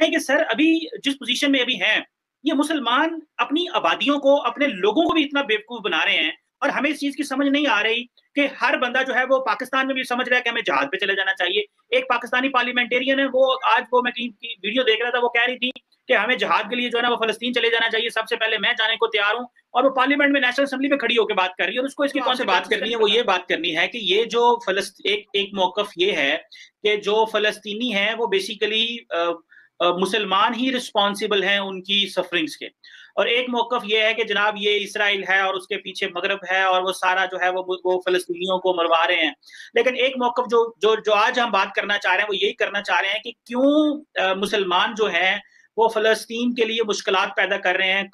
है कि सर अभी जिस पोजीशन में अभी हैं ये मुसलमान अपनी आबादियों को अपने लोगों को भी इतना बेवकूफ़ बना रहे हैं और हमें इस चीज़ की समझ नहीं आ रही कि हर बंदा जो है वो पाकिस्तान में भी समझ रहा है कि हमें जहाज़ पे चले जाना चाहिए। एक पाकिस्तानी पार्लियामेंटेरियन है वो आज वो मैं कहीं की वीडियो देख रहा था वो कह रही थी कि हमें जहाज़ के लिए जो है ना वो फलस्तीन चले जाना चाहिए। सबसे पहले मैं जाने को तैयार हूँ और वो पार्लियामेंट में नेशनल असेंबली में खड़ी होकर बात कर रही है और उसको इसकी कौन सी बात करनी है वो ये बात करनी है कि ये जो फलस्त एक एक मौकफ ये है कि जो फलस्तीनी है वो बेसिकली मुसलमान ही रिस्पॉन्सिबल हैं उनकी सफरिंग्स के। और एक मौकफ ये है कि जनाब ये इसराइल है और उसके पीछे मगरब है और वो सारा जो है वो वो फलस्तीनियों को मरवा रहे हैं। लेकिन एक मौकफ जो जो जो आज हम बात करना चाह रहे हैं, वो यही करना चाह रहे हैं कि क्यों मुसलमान जो है, वो फलस्तीन के लिए मुश्किल पैदा कर रहे हैं।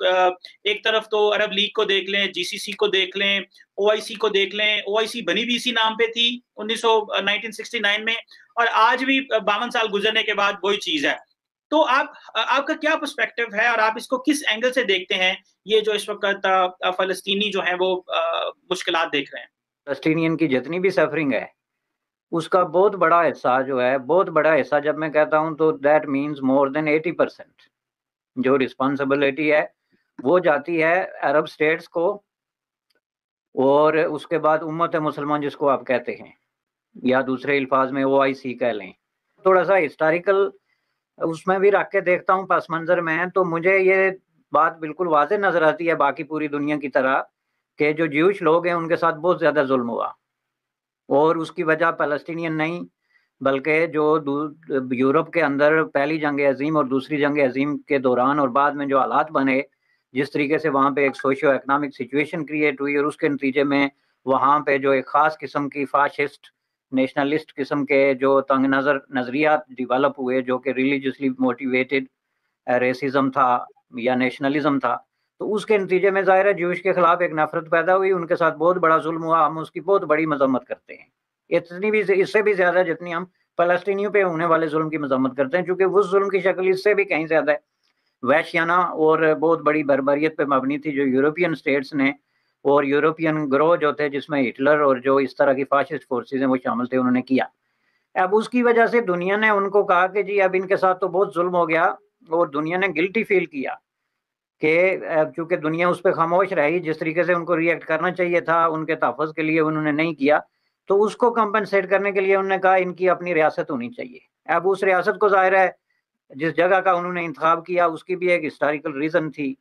एक तरफ़ तो अरब लीग को देख लें जीसीसी को देख लें ओआईसी को देख लें ओआईसी बनी भी इसी नाम पे थी उन्नीस सौ में। और आज भी बावन साल गुजरने के बाद वही चीज़ है। तो आप आपका क्या पर्सपेक्टिव है और आप इसको किस एंगल से देखते हैं? ये जो इस वक्त फलस्तीनी जो है वो मुश्किल देख रहे हैं। फलस्तीनियन की जितनी भी सफरिंग है, उसका बहुत बड़ा हिस्सा जो है, बहुत बड़ा हिस्सा जब मैं कहता हूँ तो that means more than eighty percent जो रिस्पॉन्सिबिलिटी है, वो जाती है अरब स्टेट्स को और उसके बाद उम्मत मुसलमान जिसको आप कहते हैं या दूसरे अल्फाज में ओ आई सी कह लें। थोड़ा सा हिस्टोरिकल उसमें भी रख के देखता हूँ, पस मंज़र में तो मुझे ये बात बिल्कुल वाज नज़र आती है बाकी पूरी दुनिया की तरह कि जो ज्यूश लोग हैं, उनके साथ बहुत ज़्यादा जुल्म हुआ। और उसकी वजह फ़लस्तीनियन नहीं, बल्कि जो यूरोप के अंदर पहली जंग अजीम और दूसरी जंग अजीम के दौरान और बाद में जो हालात बने, जिस तरीके से वहाँ पे एक सोशो इकनॉमिक सिचुएशन क्रिएट हुई और उसके नतीजे में वहाँ पे जो एक ख़ास किस्म की फाशिस्ट नेशनलिस्ट किस्म के जो तंग नज़र, नज़रियात डिवेलप हुए, जो कि रिलीजियसली मोटिवेटेड रेसिज्म था या नेशनलिज्म था तो उसके नतीजे में ज़ाहिर है जूश के खिलाफ एक नफरत पैदा हुई, उनके साथ बहुत बड़ा जुल्म हुआ, हम उसकी बहुत बड़ी मजम्मत करते हैं। इतनी भी, इससे भी ज़्यादा जितनी हम फलस्तीनियों पे होने वाले जुल्म की मजम्मत करते हैं चूँकि उस जुल्म की शक्ल इससे भी कहीं ज़्यादा है। वैश्याना और बहुत बड़ी बरबरीत पे मबनी थी जो यूरोपियन स्टेट्स ने और यूरोपियन ग्रोह जो थे, जिसमें हिटलर और जो इस तरह की फाशिस्ट फोर्सेज हैं, वो शामिल थे, उन्होंने किया। अब उसकी वजह से दुनिया ने उनको कहा कि जी, अब इनके साथ तो बहुत जुल्म हो गया, और दुनिया ने गिल्टी फील किया कि चूँकि दुनिया उस पर खामोश रही, जिस तरीके से उनको रिएक्ट करना चाहिए था, उनके तहफ़ के लिए उन्होंने नहीं किया तो उसको कंपनसेट करने के लिए उन्होंने कहा, इनकी अपनी रियासत होनी चाहिए। अब उस रियासत को ज़ाहिर है, जिस जगह का उन्होंने इंतखब किया, उसकी भी एक हिस्टोरिकल रीज़न थी।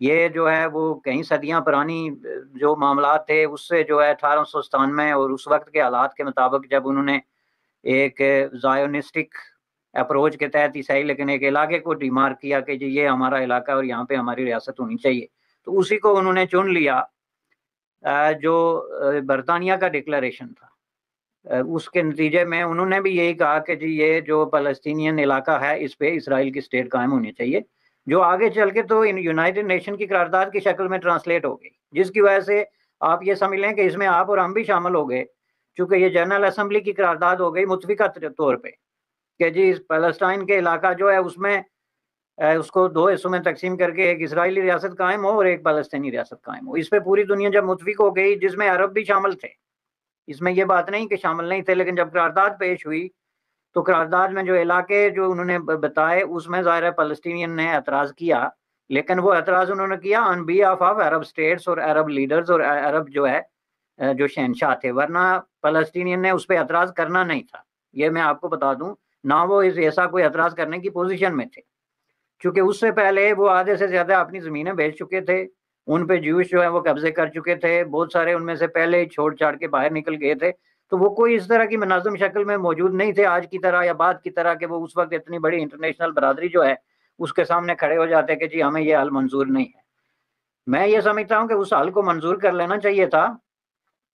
ये जो है वो कई सदियाँ पुरानी, जो मामला थे, उससे जो है अठारह सौ सतानवे और उस वक्त के हालात के मुताबिक जब उन्होंने एक जायोनिस्टिक अप्रोच के तहत ईसाई लेकिन एक इलाके को डिमार्क किया कि ये हमारा इलाका और यहाँ पे हमारी रियासत होनी चाहिए तो उसी को उन्होंने चुन लिया जो बरतानिया का डिक्लेरेशन था। उसके नतीजे में उन्होंने भी यही कहा कि जी ये जो फलस्तीनियन इलाका है, इस पे इसराइल की स्टेट कायम होनी चाहिए। जो आगे चल के तो यूनाइटेड नेशन की करारदाद की शक्ल में ट्रांसलेट हो गई, जिसकी वजह से आप ये समझ लें कि इसमें आप और हम भी शामिल हो गए, चूँकि ये जनरल असम्बली की करारदाद हो गई मुतफिका तौर पर कि जी पैलेस्टाइन के इलाका जो है उसमें उसको दो हिस्सों में तकसीम करके एक इसराइली रियासत कायम हो और एक फलस्तनी रियासत कायम हो। इस पर पूरी दुनिया जब मुतफिक हो गई, जिसमें अरब भी शामिल थे, इसमें यह बात नहीं कि शामिल नहीं थे, लेकिन जब करारदाद पेश हुई तो करारदाद में जो इलाके जो उन्होंने बताए, उसमें ज़ाहिर फलस्तीनियन ने एतराज़ किया, लेकिन वो एतराज़ उन्होंने किया on behalf of Arab states और अरब लीडर्स और अरब जो है जो शहनशाह थे, वरना फलस्तीनियन ने उस पर एतराज़ करना नहीं था। ये मैं आपको बता दूँ, ना वो इस, ऐसा कोई एतराज़ करने की पोजिशन में थे। क्योंकि उससे पहले वो आधे से ज़्यादा अपनी ज़मीनें बेच चुके थे, उन पे जूश जो है वो कब्जे कर चुके थे, बहुत सारे उनमें से पहले ही छोड़ छाड़ के बाहर निकल गए थे। तो वो कोई इस तरह की मनाजम शक्ल में मौजूद नहीं थे आज की तरह या बाद की तरह के वो उस वक्त इतनी बड़ी इंटरनेशनल बरदरी जो है उसके सामने खड़े हो जाते कि जी हमें ये हल मंजूर नहीं है। मैं ये समझता हूँ कि उस हल को मंजूर कर लेना चाहिए था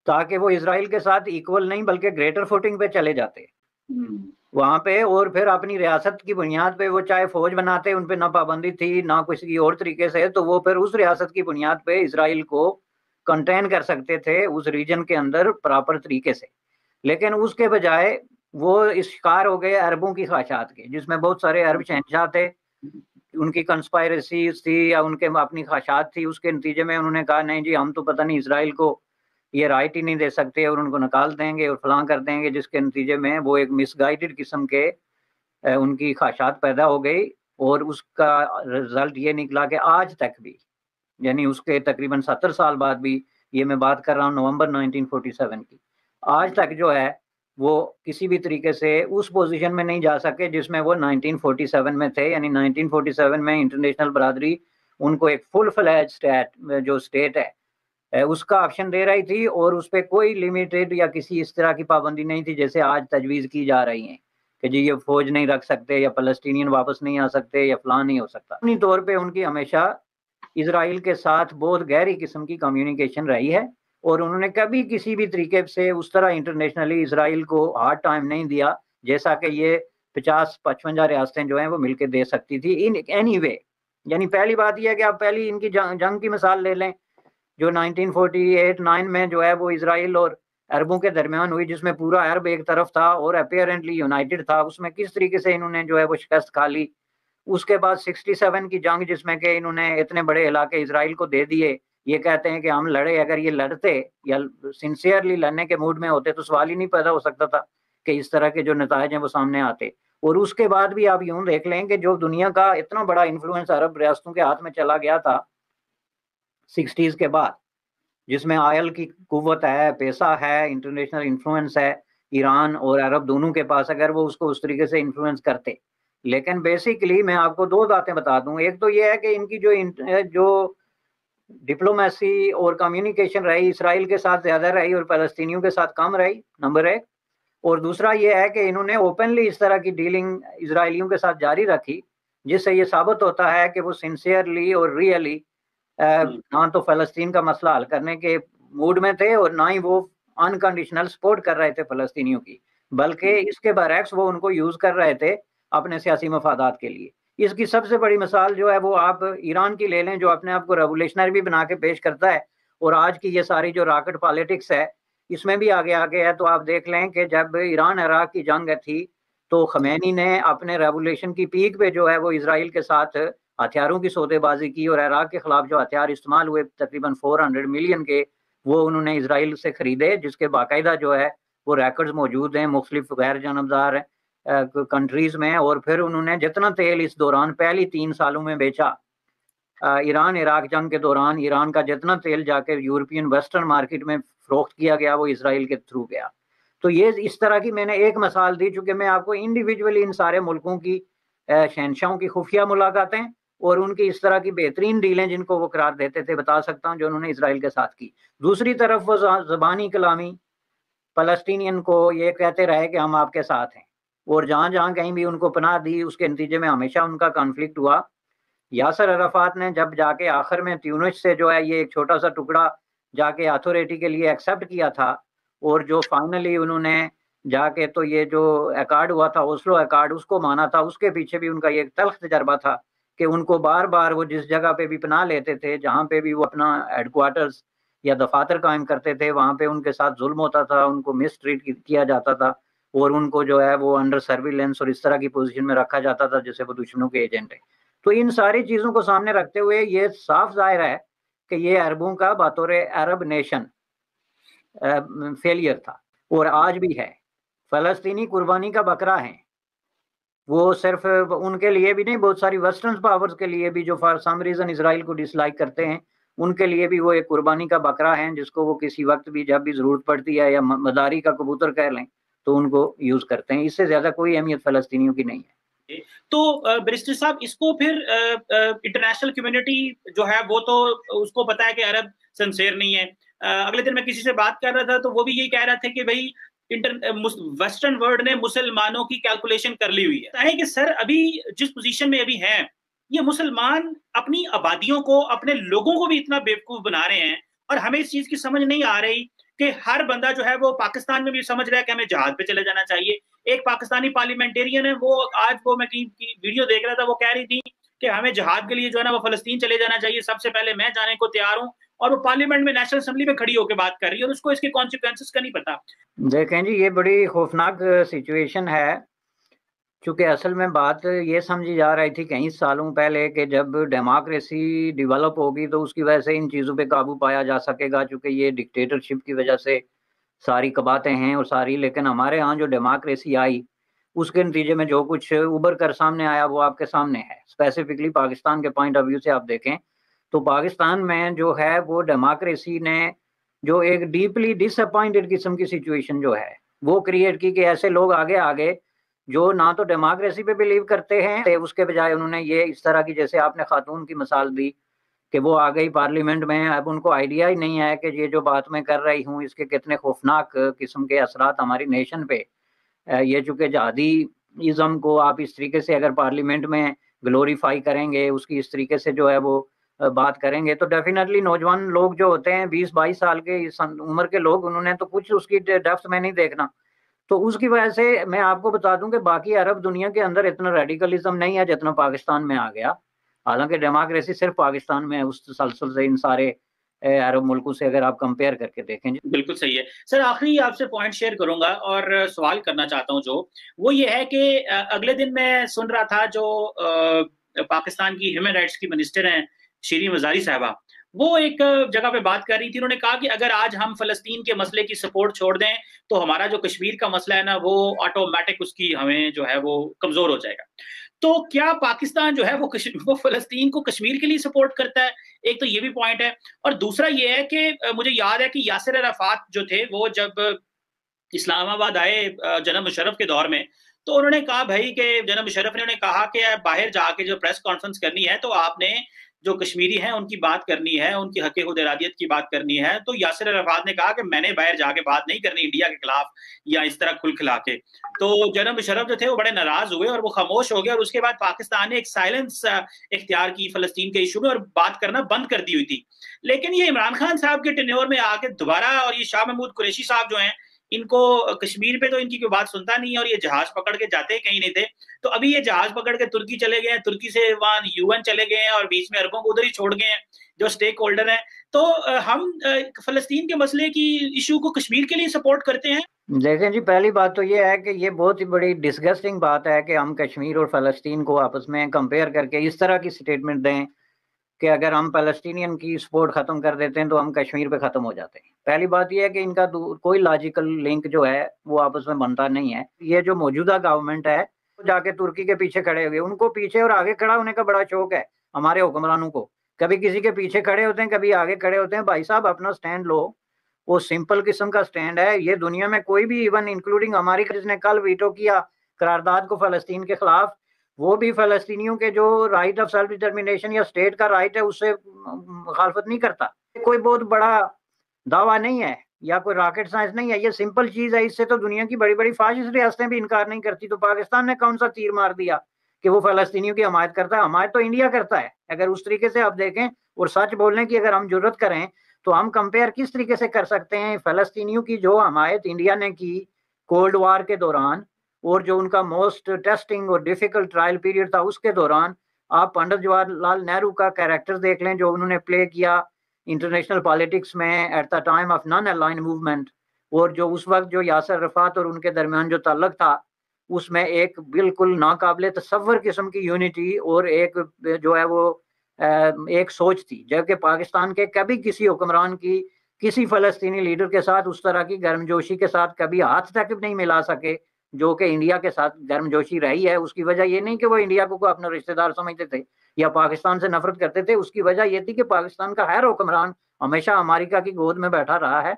ताकि वो इसराइल के साथ इक्वल नहीं बल्कि ग्रेटर फुटिंग पे चले जाते। हम्म। वहाँ पे और फिर अपनी रियासत की बुनियाद पे वो चाहे फौज बनाते उन पर ना पाबंदी थी ना किसी और तरीके से तो वो फिर उस रियासत की बुनियाद पे इसराइल को कंटेन कर सकते थे उस रीजन के अंदर प्रॉपर तरीके से। लेकिन उसके बजाय वो इस शिकार हो गए अरबों की ख्वाहिशात के, जिसमें बहुत सारे अरब शहनशाह थे, उनकी कंस्पायरेसी थी या उनके अपनी ख्वाहिशात थी, उसके नतीजे में उन्होंने कहा, नहीं जी, हम तो पता नहीं इसराइल को ये राइट ही नहीं दे सकते और उनको निकाल देंगे और फलां कर देंगे, जिसके नतीजे में वो एक मिसगाइडेड किस्म के उनकी ख्वाहिशात पैदा हो गई और उसका रिज़ल्ट ये निकला कि आज तक भी, यानी उसके तकरीबन सत्तर साल बाद भी, ये मैं बात कर रहा हूँ नवंबर 1947 की। आज तक जो है, वो किसी भी तरीके से उस पोजीशन में नहीं जा सके जिसमें वो 1947 में थे। यानी 1947 में इंटरनेशनल बरादरी उनको एक फुल फ्लैज स्टेट जो स्टेट है उसका ऑप्शन दे रही थी और उस पर कोई लिमिटेड या किसी इस तरह की पाबंदी नहीं थी जैसे आज तजवीज़ की जा रही है कि जी ये फौज नहीं रख सकते या फलस्तीनियन वापस नहीं आ सकते या फलान नहीं हो सकता। अपनी तौर पर उनकी हमेशा इसराइल के साथ बहुत गहरी किस्म की कम्युनिकेशन रही है। और उन्होंने कभी किसी भी तरीके से उस तरह इंटरनेशनली इसराइल को हार्ड टाइम नहीं दिया जैसा कि ये पचास पचवंजा रियासतें जो हैं वो मिलकर दे सकती थी इन एनी वे यानी पहली बात यह है कि आप पहली इनकी जंग, की मिसाल ले लें जो 1948 9 में जो है वो इसराइल और अरबों के दरमियान हुई जिसमें पूरा अरब एक तरफ़ था और अपेरेंटली यूनाइटेड था उसमें किस तरीके से इन्होंने जो है वो शिकस्त खा ली उसके बाद 67 की जंग जिसमें कि इन्होंने इतने बड़े इलाके इसराइल को दे दिए ये कहते हैं कि हम लड़े, अगर ये लड़ते या सिंसियरली लड़ने के मूड में होते तो सवाल ही नहीं पैदा हो सकता था कि इस तरह के जो नतज हैं वो सामने आते। और उसके बाद भी आप यूँ देख लें कि जो दुनिया का इतना बड़ा इन्फ्लुएंस अरब रियासतों के हाथ में चला गया था सिक्सटीज के बाद, जिसमें आयल की कुत है, पैसा है इंटरनेशनल इन्फ्लुएंस है, ईरान और अरब दोनों के पास अगर वो उसको उस तरीके से इन्फ्लुएंस करते। लेकिन बेसिकली मैं आपको दो बातें बता दूँ। एक तो ये है कि इनकी जो जो डिप्लोमेसी और कम्युनिकेशन रही इसराइल के साथ ज़्यादा रही और फलस्तीनियों के साथ कम रही नंबर एक और दूसरा ये है कि इन्होंने ओपनली इस तरह की डीलिंग इसराइलियों के साथ जारी रखी जिससे ये साबित होता है कि वो सिंसियरली और रियली हम्म। ना तो फलस्तीन का मसला हल करने के मूड में थे और ना ही वो अनकंडीशनल सपोर्ट कर रहे थे फलस्तीनियों की बल्कि हम्म। इसके बरक्स वो उनको यूज़ कर रहे थे अपने सियासी मफादात के लिए इसकी सबसे बड़ी मिसाल जो है वो आप ईरान की ले लें, जो अपने आप को रेवोल्यूशनरी भी बना के पेश करता है और आज की ये सारी जो राकेट पॉलिटिक्स है, इसमें भी आगे आगे है तो आप देख लें कि जब ईरान इराक की जंग थी तो खमैनी ने अपने रेवोल्यूशन की पीक पे जो है वो इसराइल के साथ हथियारों की सौदेबाजी की और इराक के खिलाफ जो हथियार इस्तेमाल हुए तकरीबन 400 मिलियन के, वो उन्होंने इसराइल से खरीदे, जिसके बाकायदा जो है वो रैकर्ड्स मौजूद हैं, मुख्तलिफ़ गैर जानबदार कंट्रीज़ में और फिर उन्होंने जितना तेल इस दौरान पहली तीन सालों में बेचा। ईरान, इराक जंग के दौरान ईरान का जितना तेल जाके यूरोपियन वेस्टर्न मार्केट में फरोख्त किया गया, वो इसराइल के थ्रू गया। तो ये इस तरह की मैंने एक मिसाल दी, चूँकि मैं आपको इंडिविजुअली इन सारे मुल्कों की शहनशाहों की खुफिया मुलाकातें और उनकी इस तरह की बेहतरीन डीलें जिनको वो करार देते थे, बता सकता हूँ, जो उन्होंने इसराइल के साथ की। दूसरी तरफ़ वो जबानी कलामी फलस्तीनियन को ये कहते रहे कि हम आपके साथ हैं। और जहाँ जहाँ कहीं भी उनको पनाह दी, उसके नतीजे में हमेशा उनका कॉन्फ्लिक्ट हुआ। यासर अराफात ने जब जाके आखिर में ट्यूनिस से जो है, ये एक छोटा सा टुकड़ा जाके अथॉरिटी के लिए एक्सेप्ट किया था और जो फाइनली उन्होंने जाके तो ये जो अकार्ड हुआ था ओस्लो अकार्ड उसको माना था, उसके पीछे भी उनका ये तल्ख तजर्बा था कि उनको बार बार वो जिस जगह पे भी पना लेते थे, जहाँ पे भी वो अपना हेडक्वार्टर्स या दफातर कायम करते थे, वहाँ पे उनके साथ जुल्म होता था, उनको मिस ट्रीट किया जाता था। और उनको जो है वो अंडर सर्विलेंस और इस तरह की पोजीशन में रखा जाता था, जैसे वो दुश्मनों के एजेंट है। तो इन सारी चीज़ों को सामने रखते हुए ये साफ़ ज़ाहिर है कि ये अरबों का बतौर अरब नेशन फेलियर था और आज भी है। फलस्तीनी कुर्बानी का बकरा है। वो सिर्फ़ उनके लिए भी नहीं, बहुत सारी वेस्टर्न पावर्स के लिए भी जो फॉर सम रीजन इसराइल को डिसलाइक करते हैं, उनके लिए भी वो एक कुर्बानी का बकरा है, जिसको वो किसी वक्त भी जब भी ज़रूरत पड़ती है या मदारी का कबूतर कह लें तो उनको यूज़ करते हैं। इससे ज़्यादा कोई अहमियत फलस्तीनियों की नहीं है। तो बरिस्टर साहब, इसको फिर इंटरनेशनल कम्युनिटी जो है, वो तो उसको पता है कि अरब संसेर नहीं है। अगले दिन मैं किसी से बात कर रहा था तो वो भी यही कह रहा था कि भाई, इंटर वेस्टर्न वर्ल्ड ने मुसलमानों की कैलकुलेशन कर ली हुई है। कि, सर, अभी जिस पोजीशन में अभी हैं, ये मुसलमान अपनी आबादियों को, अपने लोगों को भी इतना बेवकूफ़ बना रहे हैं और हमें इस चीज़ की समझ नहीं आ रही कि हर बंदा जो है वो पाकिस्तान में भी समझ रहा है कि हमें जहाज़ पे चले जाना चाहिए। एक पाकिस्तानी पार्लियामेंटेरियन है, वो आज वो मैं की वीडियो देख रहा था, वो कह रही थी कि हमें जहाज़ के लिए जो है ना वो फलस्तीन चले जाना चाहिए। सबसे पहले मैं जाने को तैयार हूँ और वो पार्लियामेंट में नेशनल असेंबली में खड़ी होकर बात कर रही है और उसको इसके कॉन्सिक्वेंसेस का नहीं पता। देखें जी, ये बड़ी खौफनाक सिचुएशन है। चूँकि असल में बात ये समझी जा रही थी कई सालों पहले कि जब डेमोक्रेसी डेवलप होगी तो उसकी वजह से इन चीज़ों पे काबू पाया जा सकेगा चूँकि ये डिक्टेटरशिप की वजह से सारी कबातें हैं और सारी, लेकिन हमारे यहाँ जो डेमोक्रेसी आई, उसके नतीजे में जो कुछ उभर कर सामने आया वो आपके सामने है। स्पेसिफिकली पाकिस्तान के पॉइंट ऑफ़ व्यू से आप देखें तो पाकिस्तान में जो है वो डेमोक्रेसी ने जो एक डीपली डिसअपॉइंटेड किस्म की सिचुएशन जो है, वो क्रिएट की कि ऐसे लोग आगे आगे जो ना तो डेमोक्रेसी पे बिलीव करते हैं उसके बजाय उन्होंने ये इस तरह की, जैसे आपने खातून की मिसाल दी, कि वो आ गई पार्लियामेंट में, अब उनको आइडिया ही नहीं है कि ये जो बात मैं कर रही हूँ, इसके कितने खौफनाक किस्म के असरात हमारी नेशन पे ये चूँकि जहादी इज़म को आप इस तरीके से अगर पार्लियामेंट में ग्लोरीफाई करेंगे, उसकी इस तरीके से जो है वो बात करेंगे तो डेफिनेटली नौजवान लोग जो होते हैं, बीस बाईस साल के इस उम्र के लोग, उन्होंने तो कुछ उसकी डेप्थ में नहीं देखना। तो उसकी वजह से मैं आपको बता दूँ कि बाकी अरब दुनिया के अंदर इतना रेडिकलिज्म नहीं है जितना पाकिस्तान में आ गया। हालाँकि डेमोक्रेसी सिर्फ़ पाकिस्तान में है, उस तसलसल से इन सारे अरब मुल्कों से अगर आप कंपेयर करके देखें बिल्कुल सही है। सर, आखिरी आपसे पॉइंट शेयर करूँगा और सवाल करना चाहता हूँ जो, वो ये है कि अगले दिन मैं सुन रहा था जो पाकिस्तान की ह्यूमन राइट्स की मिनिस्टर हैं, शीरी मजारी साहबा वो एक जगह पे बात कर रही थी। उन्होंने कहा कि अगर आज हम फलस्तीन के मसले की सपोर्ट छोड़ दें तो हमारा जो कश्मीर का मसला है ना, वो ऑटोमेटिक उसकी हमें जो है वो कमज़ोर हो जाएगा। तो क्या पाकिस्तान जो है वो वो फलस्तीन को कश्मीर के लिए सपोर्ट करता है? एक तो ये भी पॉइंट है। और दूसरा ये है कि मुझे याद है कि यासिर अराफात जो थे, वो जब इस्लामाबाद आए जन्म मुशरफ के दौर में तो उन्होंने कहा भाई के जन्म मुशरफ ने उन्हें कहा कि बाहर जाके जो प्रेस कॉन्फ्रेंस करनी है तो आपने जो कश्मीरी हैं, उनकी बात करनी है, उनकी हक खुदरादियत की बात करनी है। तो यासिर अरफात ने कहा कि मैंने बाहर जाके बात नहीं करनी, इंडिया के खिलाफ या इस तरह खुल खिला के। तो जनम मुशरफ जो थे, वो बड़े नाराज़ हुए और वो खामोश हो गए और उसके बाद पाकिस्तान ने एक साइलेंस इख्तियार की फलस्तीन के इशू में और बात करना बंद कर दी हुई थी। लेकिन ये इमरान खान साहब के टेन्योर में आके दोबारा और ये शाह महमूद कुरैशी साहब जो हैं इनको, कश्मीर पे तो इनकी कोई बात सुनता नहीं है और ये जहाज़ पकड़ के जाते कहीं नहीं थे। तो अभी ये जहाज़ पकड़ के तुर्की चले गए हैं, तुर्की से वहाँ यूएन चले गए हैं और बीच में अरबों को उधर ही छोड़ गए हैं, जो स्टेक होल्डर हैं। तो हम फलस्तीन के मसले की इशू को कश्मीर के लिए सपोर्ट करते हैं। देखें जी, पहली बात तो ये है कि ये बहुत ही बड़ी डिस्गस्टिंग बात है कि हम कश्मीर और फलस्तीन को आपस में कंपेयर करके इस तरह की स्टेटमेंट दें। कि अगर हम पैलेस्टीनियन की सपोर्ट ख़त्म कर देते हैं तो हम कश्मीर पे ख़त्म हो जाते हैं। पहली बात यह है कि इनका कोई लॉजिकल लिंक जो है, वो आपस में बनता नहीं है। ये जो मौजूदा गवर्नमेंट है तो जाके तुर्की के पीछे खड़े हुए उनको पीछे और आगे खड़ा होने का बड़ा शौक है, हमारे हुक्मरानों को। कभी किसी के पीछे खड़े होते हैं, कभी आगे खड़े होते हैं। भाई साहब, अपना स्टैंड लो। वो सिंपल किस्म का स्टैंड है। ये दुनिया में कोई भी इवन इंक्लूडिंग हमारी जिसने कल वीटो किया करारदाद को फलस्तीन के खिलाफ वो भी फलस्तीनियों के जो राइट ऑफ़ सेल्फ डिटर्मिनेशन या स्टेट का राइट है, उससे मुखालफत नहीं करता। कोई बहुत बड़ा दावा नहीं है, या कोई रॉकेट साइंस नहीं है, ये सिंपल चीज़ है, इससे तो दुनिया की बड़ी बड़ी फाशिस्ट रियासतें भी इनकार नहीं करती। तो पाकिस्तान ने कौन सा तीर मार दिया कि वो फलस्तीनियों की हमायत करता है? हमायत तो इंडिया करता है। अगर उस तरीके से आप देखें और सच बोलने की अगर हम ज़रूरत करें तो हम कंपेयर किस तरीके से कर सकते हैं? फलस्तीनियों की जो हमायत इंडिया ने की कोल्ड वार के दौरान और जो उनका मोस्ट टेस्टिंग और डिफ़िकल्ट ट्रायल पीरियड था उसके दौरान आप पंडित जवाहरलाल नेहरू का कैरेक्टर देख लें, जो उन्होंने प्ले किया इंटरनेशनल पॉलिटिक्स में at the time of non aligned movement और जो उस वक्त जो यासर रफात और उनके दरमियान जो तल्लक था, उसमें एक बिल्कुल नाकबिल तस्वर किस्म की यूनिटी और एक जो है वो एक सोच थी। जबकि पाकिस्तान के कभी किसी हुक्मरान की, किसी फ़लस्तनी लीडर के साथ उस तरह की गर्मजोशी के साथ कभी हाथ तक नहीं मिला सके जो कि इंडिया के साथ गर्मजोशी रही है, उसकी वजह ये नहीं कि वो इंडिया को अपना रिश्तेदार समझते थे या पाकिस्तान से नफरत करते थे। उसकी वजह ये थी कि पाकिस्तान का हर हुक्मरान हमेशा अमेरिका की गोद में बैठा रहा है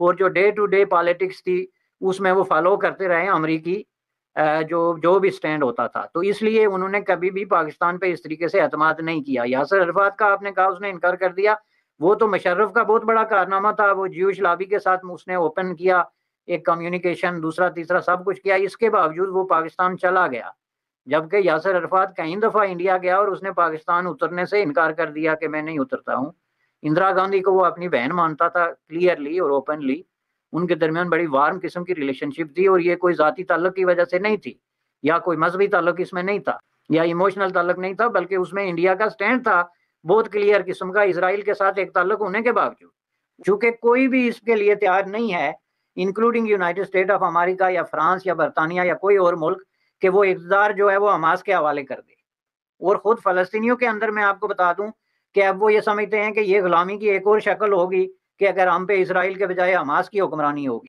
और जो डे टू डे पॉलिटिक्स थी, उसमें वो फॉलो करते रहे अमरीकी जो जो भी स्टैंड होता था। तो इसलिए उन्होंने कभी भी पाकिस्तान पे इस तरीके से अतमाद नहीं किया। यासर अरफात का आपने कहा, उसने इनकार कर दिया। वो तो मशर्रफ का बहुत बड़ा कारनामा था। वो ज्यूश लाबी के साथ उसने ओपन किया। एक कम्युनिकेशन दूसरा, तीसरा, सब कुछ किया। इसके बावजूद वो पाकिस्तान चला गया। जबकि यासर अरफात कई दफ़ा इंडिया गया और उसने पाकिस्तान उतरने से इनकार कर दिया कि मैं नहीं उतरता हूँ। इंदिरा गांधी को वो अपनी बहन मानता था क्लियरली और ओपनली उनके दरमियान बड़ी वार्म किस्म की रिलेशनशिप थी और ये कोई ज़ाती ताल्लुक की वजह से नहीं थी, या कोई मजहबी ताल्लुक इसमें नहीं था, या इमोशनल ताल्लुक नहीं था, बल्कि उसमें इंडिया का स्टैंड था, बहुत क्लियर किस्म का। इसराइल के साथ एक ताल्लुक होने के बावजूद, चूँकि कोई भी इसके लिए तैयार नहीं है including United State of America या फ्रांस या बरतानिया या कोई और मुल्क, कि वो इकदार जो है वो हमास के हवाले कर दे। और ख़ुद फ़लस्तियों के अंदर मैं आपको बता दूँ कि अब वो ये समझते हैं कि ये गुलामी की एक और शक्ल होगी कि अगर हम पे इसराइल के बजाय हमास की हुक्मरानी होगी।